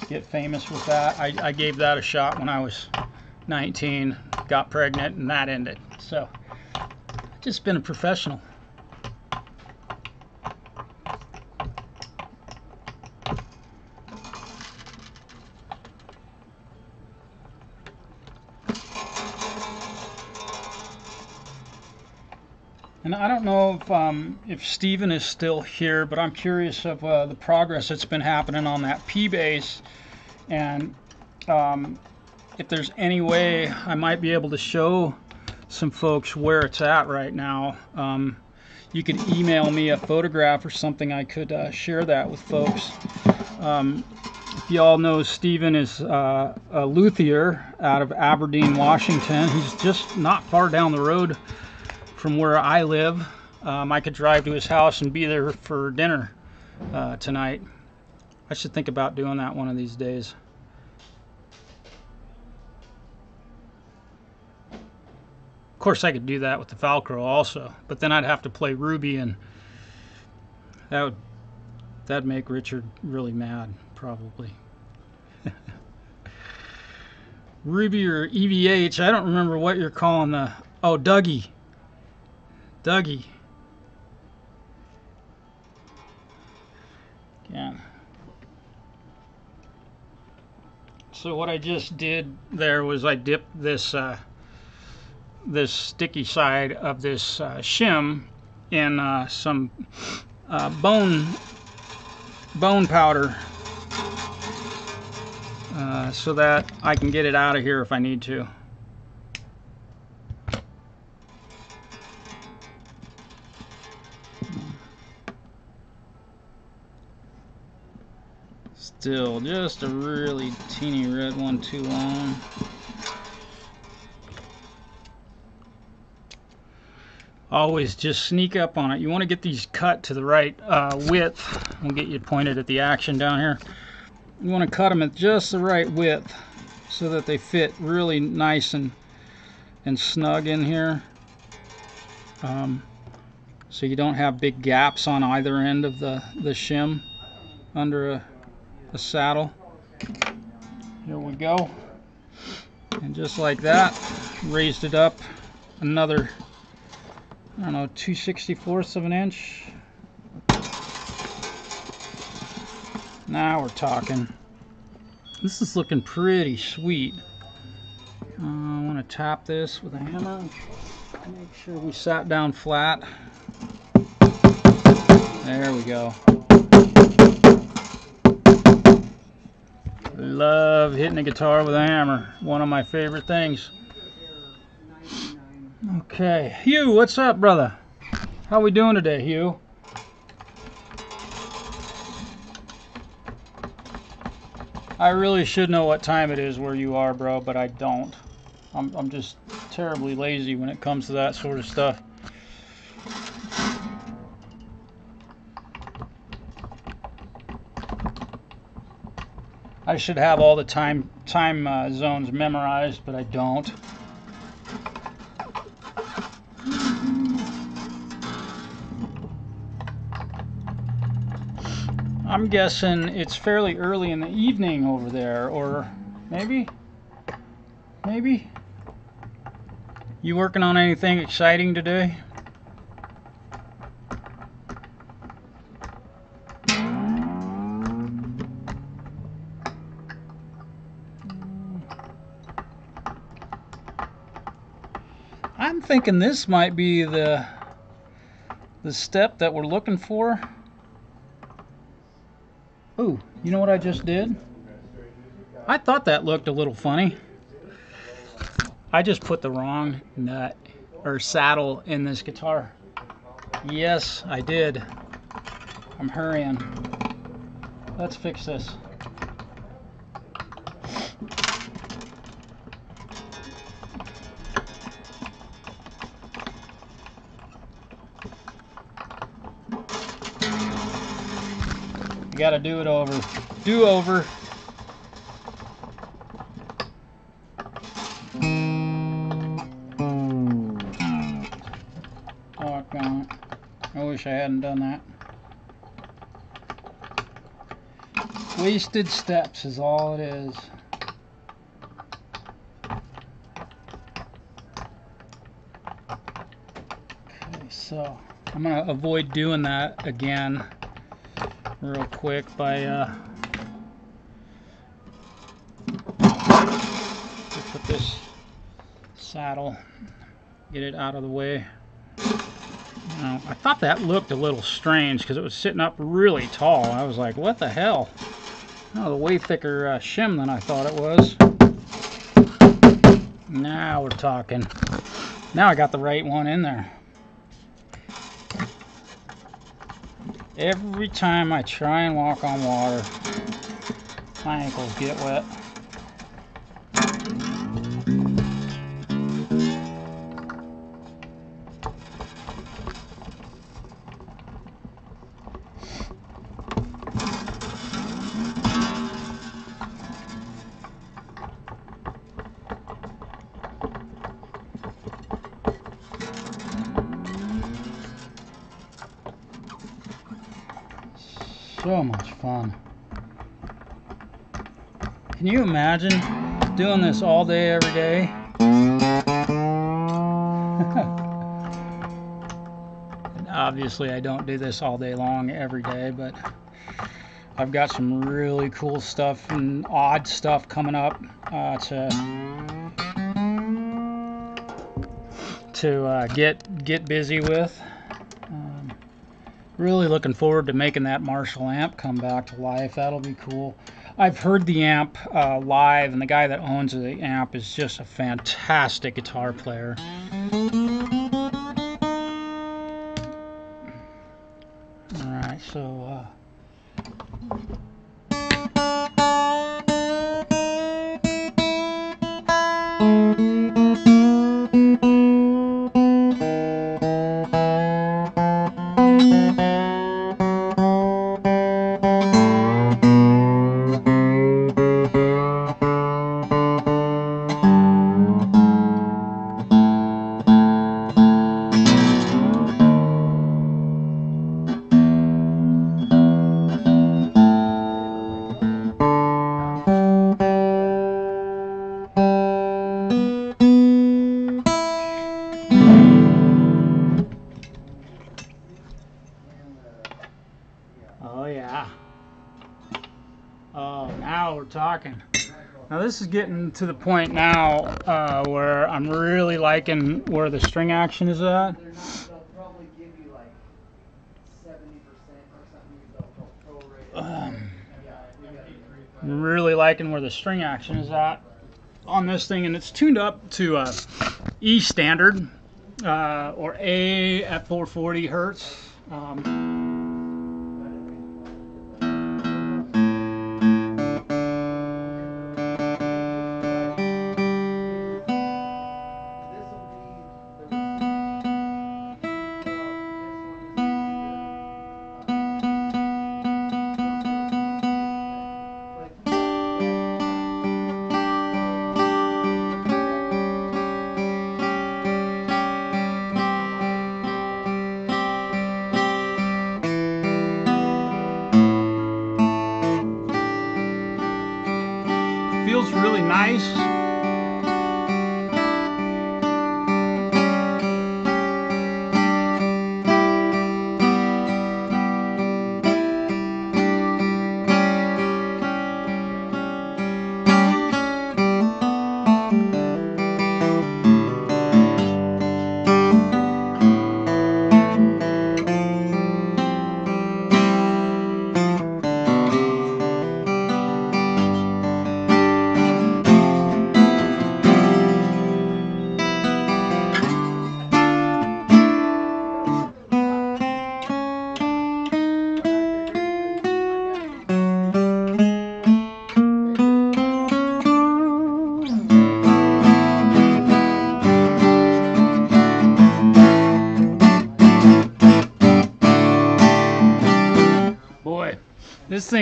get famous with that. I, I gave that a shot when I was 19, got pregnant, and that ended. So just been a professional. And I don't know if um, if Steven is still here, but I'm curious of uh, the progress that's been happening on that P bass, and um, if there's any way I might be able to show some folks where it's at right now. Um, you could email me a photograph or something. I could uh, share that with folks. Um, if you all know, Steven is uh, a luthier out of Aberdeen, Washington. He's just not far down the road from where I live. Um, I could drive to his house and be there for dinner uh, tonight. I should think about doing that one of these days. Of course, I could do that with the Velcro also, but then I'd have to play Ruby, and that would that'd make Richard really mad, probably. Ruby or EVH, I don't remember what you're calling the. Oh, Dougie. Dougie. Yeah. So what I just did there was I dipped this uh, this sticky side of this uh, shim in uh, some uh, bone bone powder uh, so that I can get it out of here if I need to. Still just a really teeny red one too long. always just sneak up on it. You want to get these cut to the right uh, width. We'll get you pointed at the action down here. You want to cut them at just the right width so that they fit really nice and and snug in here. Um, so you don't have big gaps on either end of the, the shim under a, a saddle. Here we go. And just like that, raised it up another I don't know, 2 64ths of an inch. Now we're talking. This is looking pretty sweet. Uh, I want to tap this with a hammer. Make sure we sat down flat. There we go. Love hitting a guitar with a hammer. One of my favorite things. Okay. Hugh, what's up, brother? How we doing today, Hugh? I really should know what time it is where you are, bro, but I don't. I'm, I'm just terribly lazy when it comes to that sort of stuff. I should have all the time time uh, zones memorized, but I don't. I'm guessing it's fairly early in the evening over there, or maybe, maybe. You working on anything exciting today? I'm thinking this might be the the step that we're looking for. Ooh, you know what I just did? I thought that looked a little funny. I just put the wrong nut or saddle in this guitar. Yes, I did. I'm hurrying. Let's fix this. You gotta do it over. Do over. Oh, God. I wish I hadn't done that. Wasted steps is all it is. Okay, so I'm gonna avoid doing that again real quick by uh, put this saddle, get it out of the way. Now, I thought that looked a little strange because it was sitting up really tall. I was like, what the hell? Oh, the way thicker uh, shim than I thought it was. Now we're talking. Now I got the right one in there. Every time I try and walk on water, my ankles get wet. Imagine doing this all day, every day? and obviously, I don't do this all day long every day, but I've got some really cool stuff and odd stuff coming up uh, to to uh, get get busy with. Um, really looking forward to making that Marshall amp come back to life. That'll be cool. I've heard the amp uh, live, and the guy that owns the amp is just a fantastic guitar player. This is getting to the point now uh, where I'm really liking where the string action is at. They'll probably give you like seventy percent or something. They'll, they'll prorate it. Um, Yeah, we got it. I'm really liking where the string action is at on this thing, and it's tuned up to uh, E standard uh, or A at 440 hertz. Um,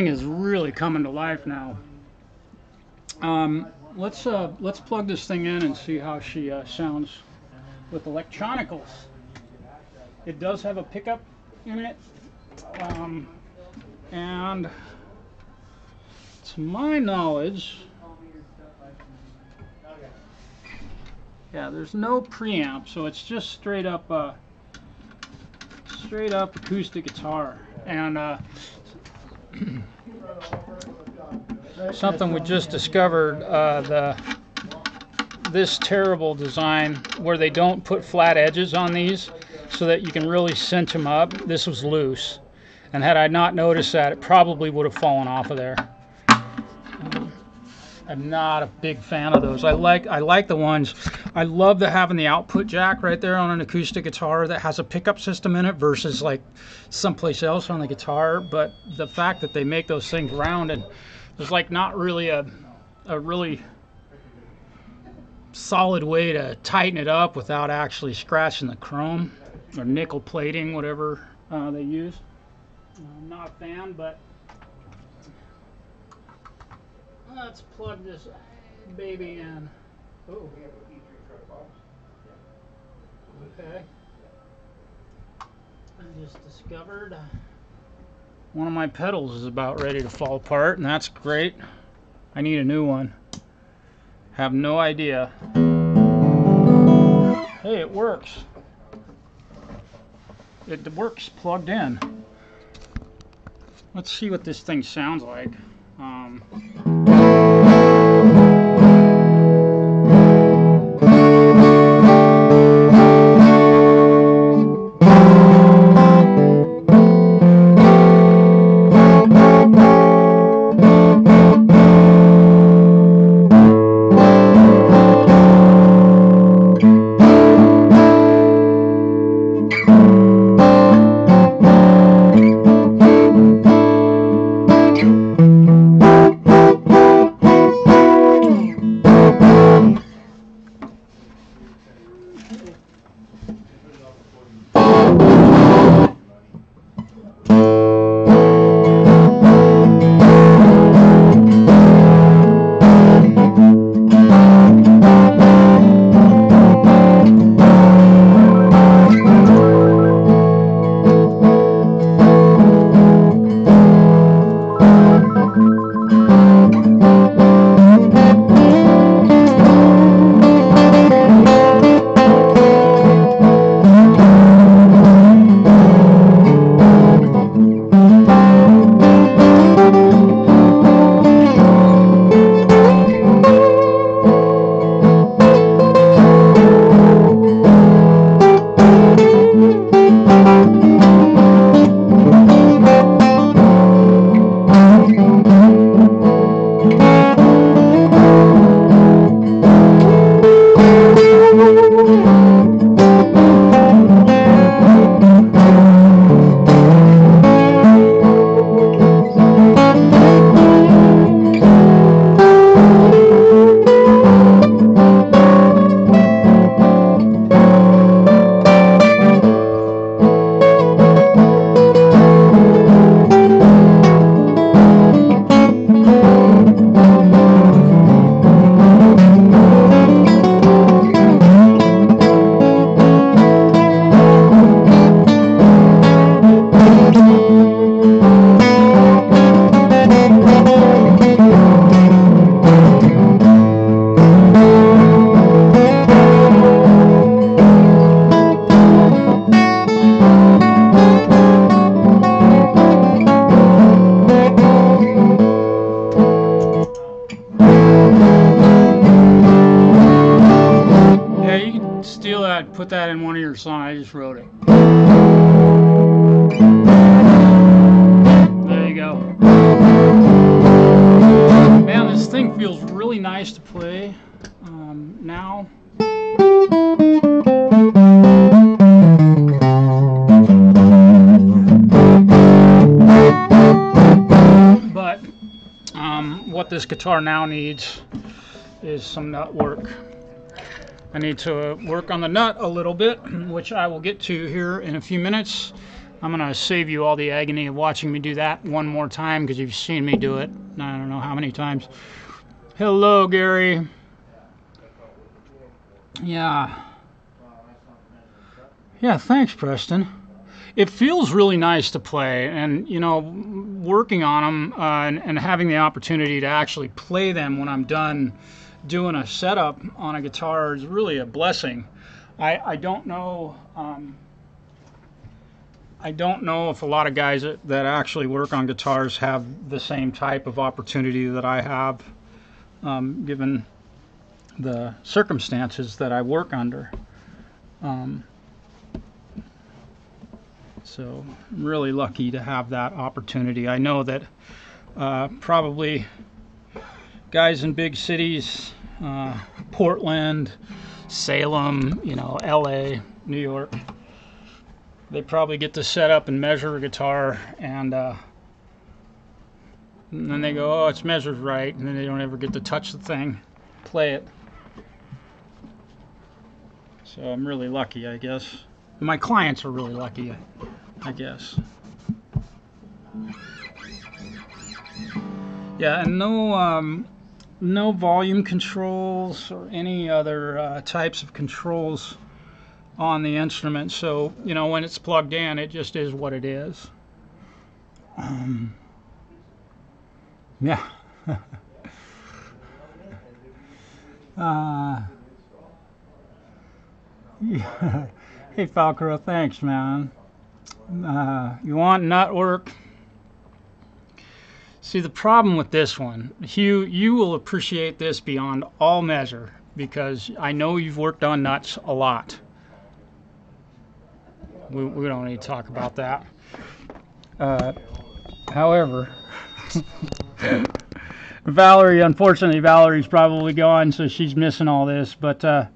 thing is really coming to life now. Um, let's uh, let's plug this thing in and see how she uh, sounds with electronicals. It does have a pickup in it, um, and to my knowledge, yeah, there's no preamp, so it's just straight up, uh, straight up acoustic guitar, and uh, something we just discovered uh, the this terrible design where they don't put flat edges on these so that you can really cinch them up this was loose. And had I not noticed that it probably would have fallen off of there I'm not a big fan of those. I like I like the ones. I love the having the output jack right there on an acoustic guitar that has a pickup system in it versus like someplace else on the guitar. But the fact that they make those things round and there's like not really a, a really solid way to tighten it up without actually scratching the chrome or nickel plating, whatever uh, they use. I'm not a fan, but let's plug this baby in. Oh, okay. I just discovered uh, one of my pedals is about ready to fall apart, and that's great. I need a new one. Have no idea. Hey, it works. It works plugged in. Let's see what this thing sounds like. This guitar now needs is some nut work. I need to work on the nut a little bit, which I will get to here in a few minutes. I'm gonna save you all the agony of watching me do that one more time because you've seen me do it. I don't know how many times. Hello, Gary. Yeah. Yeah, thanks, Preston. It feels really nice to play, and you know, working on them uh, and, and having the opportunity to actually play them when I'm done doing a setup on a guitar is really a blessing. I, I don't know. Um, I don't know if a lot of guys that, that actually work on guitars have the same type of opportunity that I have, um, given the circumstances that I work under. Um, so I'm really lucky to have that opportunity. I know that uh, probably guys in big cities, uh, Portland, Salem, you know, LA, New York, they probably get to set up and measure a guitar and, uh, and then they go, oh, it's measured right, and then they don't ever get to touch the thing, play it. So I'm really lucky, I guess. My clients are really lucky, I guess. Yeah, and no, um, no volume controls or any other uh, types of controls on the instrument. So, you know, when it's plugged in, it just is what it is. Um, yeah. uh, yeah. Hey, Falcro, thanks, man. Uh, you want nut work? See, the problem with this one, Hugh, you will appreciate this beyond all measure because I know you've worked on nuts a lot. We, we don't need to talk about that. Uh, however, Valerie, unfortunately, Valerie's probably gone, so she's missing all this. But uh,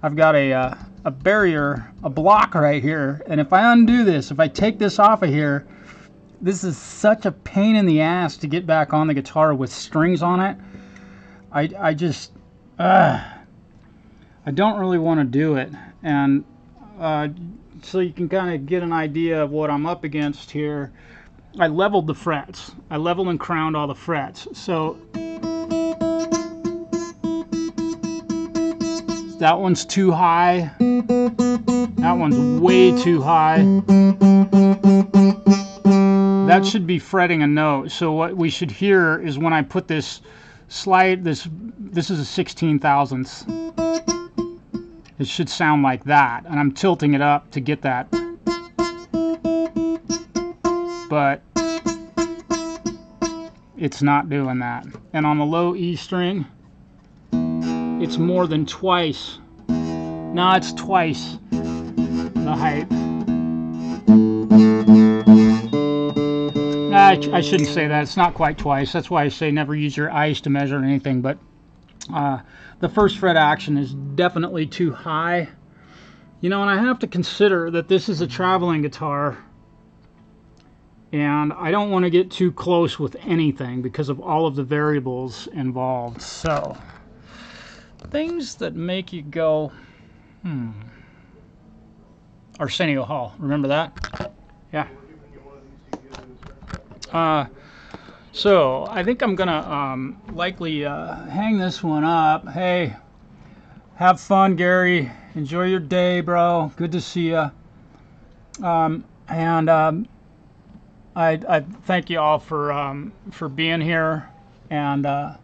I've got a uh, a barrier, a block right here, and if I undo this, if I take this off of here, this is such a pain in the ass to get back on the guitar with strings on it. I, I just, uh, I don't really want to do it. And uh, so you can kind of get an idea of what I'm up against here. I leveled the frets. I leveled and crowned all the frets. So that one's too high. That one's way too high that should be fretting a note. So what we should hear is when I put this slide, this this is a 16 thousandths. It should sound like that, and I'm tilting it up to get that. But it's not doing that. And on the low E string, it's more than twice. No, it's twice the height. I, I shouldn't say that. It's not quite twice. That's why I say never use your eyes to measure anything. But uh, the first fret action is definitely too high. You know, and I have to consider that this is a traveling guitar. And I don't want to get too close with anything because of all of the variables involved. So, things that make you go, hmm. Arsenio Hall, remember that? Yeah. Uh, so I think I'm gonna um, likely uh, hang this one up. Hey, have fun, Gary. Enjoy your day, bro. Good to see you. Um, and um, I, I, thank you all for um, for being here, and uh,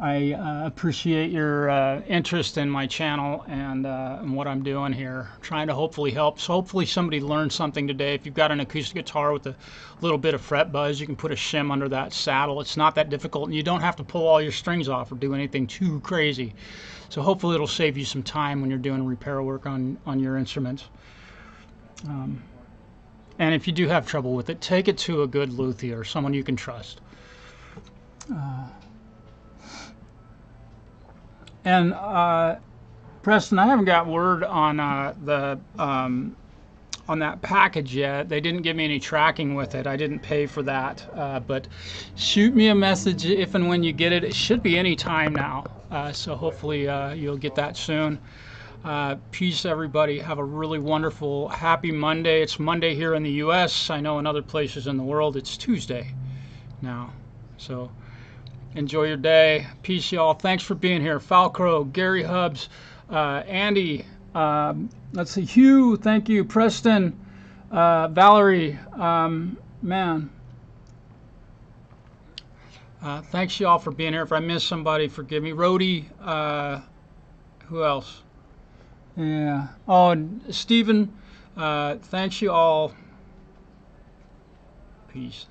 I uh, appreciate your uh, interest in my channel and, uh, and, what I'm doing here. Trying to hopefully help. So hopefully somebody learned something today. If you've got an acoustic guitar with a little bit of fret buzz, you can put a shim under that saddle. It's not that difficult, and you don't have to pull all your strings off or do anything too crazy. So hopefully it'll save you some time when you're doing repair work on, on your instruments. Um, and if you do have trouble with it, take it to a good luthier, or someone you can trust. Uh, and uh, Preston, I haven't got word on uh, the um, on that package yet. They didn't give me any tracking with it. I didn't pay for that. Uh, but shoot me a message if and when you get it. It should be any time now. Uh, so hopefully uh, you'll get that soon. Uh, peace, everybody. Have a really wonderful, happy Monday. It's Monday here in the U.S. I know in other places in the world it's Tuesday now. So enjoy your day. Peace, y'all. Thanks for being here. Falcro, Gary Hubs, uh, Andy. Um, let's see, Hugh. Thank you, Preston, uh, Valerie. Um, man. Uh, thanks y'all for being here. If I missed somebody, forgive me. Rhodey, uh, who else? Yeah. Oh, and Stephen, uh, thanks you all. Peace.